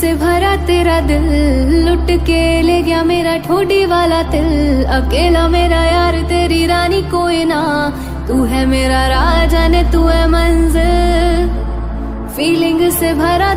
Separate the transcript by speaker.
Speaker 1: से भरा तेरा दिल, लुट के ले गया मेरा ठोडी वाला दिल अकेला मेरा यार, तेरी रानी कोई ना। तू है मेरा राजा, ने तू है मंजिल। फीलिंग से भरा